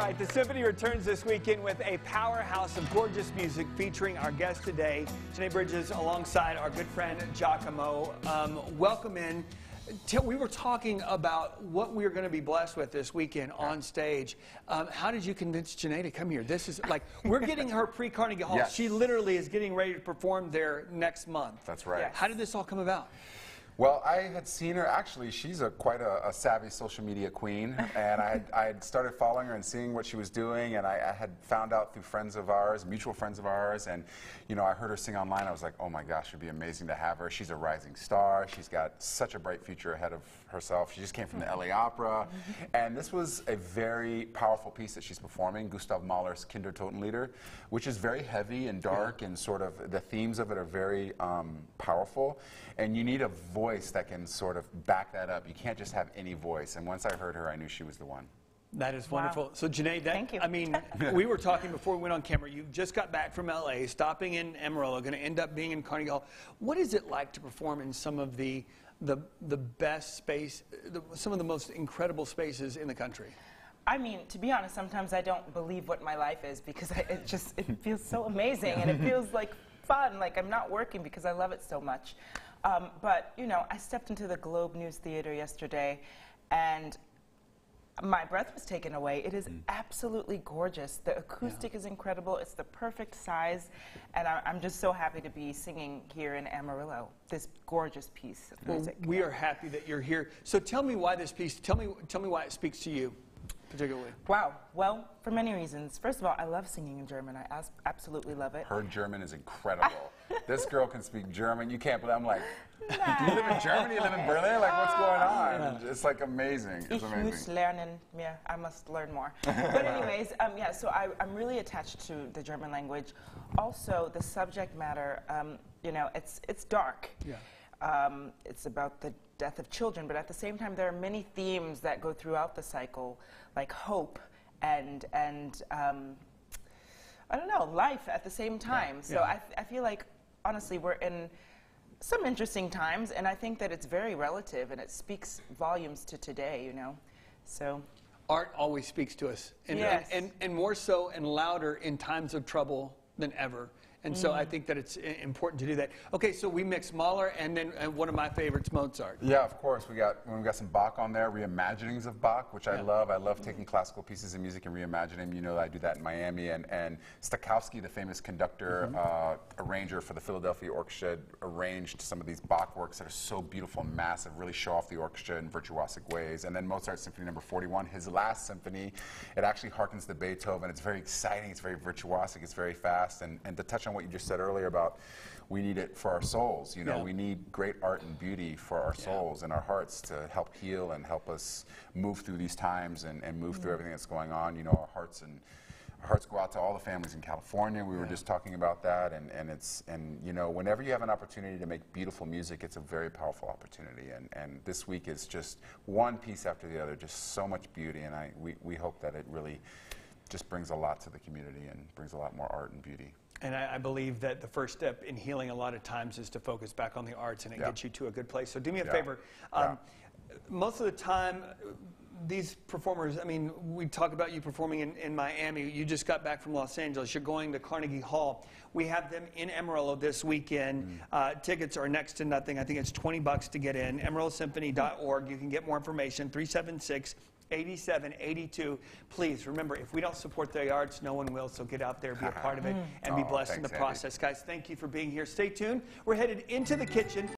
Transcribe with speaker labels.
Speaker 1: right, the Symphony returns this weekend with a powerhouse of gorgeous music featuring our guest today, Janae Bridges, alongside our good friend Giacomo. Um, welcome in. We were talking about what we are going to be blessed with this weekend on stage. Um, how did you convince Janae to come here? This is like, we're getting her pre Carnegie Hall.
Speaker 2: Yes.
Speaker 1: She literally is getting ready to perform there next month.
Speaker 2: That's right.
Speaker 1: How did this all come about?
Speaker 2: Well, I had seen her. Actually, she's a quite a, a savvy social media queen, and I had, I had started following her and seeing what she was doing, and I, I, had found out through friends of ours, mutual friends of ours, and you know, I heard her sing online. I was like, oh my gosh, it'd be amazing to have her. She's a rising star. She's got such a bright future ahead of herself. She just came from the LA Opera, and this was a very powerful piece that she's performing, Gustav Mahler's Kindertotenlieder, which is very heavy and dark, and sort of the themes of it are very um, powerful, and you need a voice voice that can sort of back that up. You can't just have any voice. And once I heard her, I knew she was the one.
Speaker 1: That is wonderful.
Speaker 3: Wow.
Speaker 1: So, Janae, that,
Speaker 3: Thank you.
Speaker 1: I mean, we were talking before we went on camera. You just got back from LA, stopping in Amarillo, going to end up being in Carnegie Hall. What is it like to perform in some of the the, the best space, the, some of the most incredible spaces in the country?
Speaker 3: I mean, to be honest, sometimes I don't believe what my life is because I, it just it feels so amazing and it feels like fun. Like I'm not working because I love it so much. Um, but, you know, I stepped into the Globe News Theater yesterday and my breath was taken away. It is mm. absolutely gorgeous. The acoustic yeah. is incredible. It's the perfect size. And I, am just so happy to be singing here in Amarillo, this gorgeous piece of
Speaker 1: well,
Speaker 3: music.
Speaker 1: We are happy that you're here. So tell me why this piece, tell me, tell me why it speaks to you particularly?
Speaker 3: Wow. Well, for many reasons. First of all, I love singing in German. I absolutely love it.
Speaker 2: Her German is incredible. this girl can speak German. You can't believe I'm like, nah. you live in Germany? You live in Berlin? Like, what's going on? It's like amazing. It's
Speaker 3: ich
Speaker 2: amazing.
Speaker 3: muss lernen. Yeah, I must learn more. but anyways, um, yeah, so I, am really attached to the German language. Also, the subject matter, um, you know, it's, it's dark.
Speaker 1: Yeah.
Speaker 3: Um, it's about the death of children, but at the same time, there are many themes that go throughout the cycle, like hope and and um, I don't know, life at the same time. Yeah. So yeah. I, I feel like honestly, we're in some interesting times, and I think that it's very relative, and it speaks volumes to today. You know, so.
Speaker 1: Art always speaks to us, and,
Speaker 3: yes.
Speaker 1: and, and, and more so and louder in times of trouble than ever. And so I mm. think that it's important to do that. Okay, so we mix Mahler and then and one of my favorites, Mozart.
Speaker 2: Yeah, of course. We got we got some Bach on there, reimaginings of Bach, which I love. I love taking classical pieces of music and reimagining them. You know, I do that in Miami. And, and Stokowski, the famous conductor, mm -hmm. uh, arranger for the Philadelphia Orchestra, arranged some of these Bach works that are so beautiful and massive, really show off the orchestra in virtuosic ways. And then Mozart Symphony Number 41, his last symphony, it actually harkens to Beethoven. It's very exciting. It's very virtuosic. It's very fast. And, and to touch on what you just said earlier about we need it for our souls. You know, yeah. we need great art and beauty for our souls and our hearts to help heal and help us move through these times and, and move mm. through everything that's going on. You know, our hearts and our hearts go out to all the families in California. We yeah. were just talking about that, and, and it's and you know, whenever you have an opportunity to make beautiful music, it's a very powerful opportunity. And and this week is just one piece after the other, just so much beauty, and I we, we hope that it really just brings a lot to the community and brings a lot more art and beauty.
Speaker 1: And I, I, believe that the first step in healing a lot of times is to focus back on the arts and it yeah. gets you to a good place. So do me a yeah. favor. Um, yeah. Most of the time, these performers, I mean, we talk about you performing in, in Miami. You just got back from Los Angeles. You're going to Carnegie Hall. We have them in Amarillo this weekend. Mm. Uh, tickets are next to nothing. I think it's 20 bucks to get in. AmarilloSymphony.org. You can get more information. 376 8782. Please remember, if we don't support the arts, no one will. So get out there, be a part of it, and be
Speaker 2: oh,
Speaker 1: blessed in the process. Guys, thank you for being here. Stay tuned. We're headed into the kitchen.